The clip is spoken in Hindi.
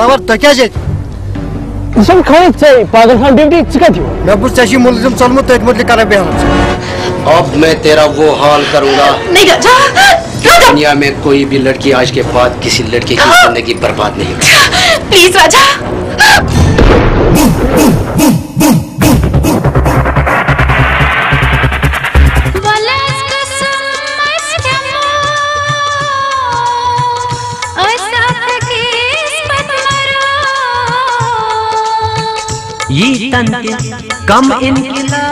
तो क्या जे इसमें खाने से पागल खान ड्यूटी चिका थी मैं बुझ चाची मुलजिम चलमु तो मुतलिक कर है अब मैं तेरा वो हाल करूँगा नहीं जा राजा दुनिया में कोई भी लड़की आज के बाद किसी लड़के की ज़िंदगी बर्बाद नहीं प्लीज़ राजा ये तन कम इनकला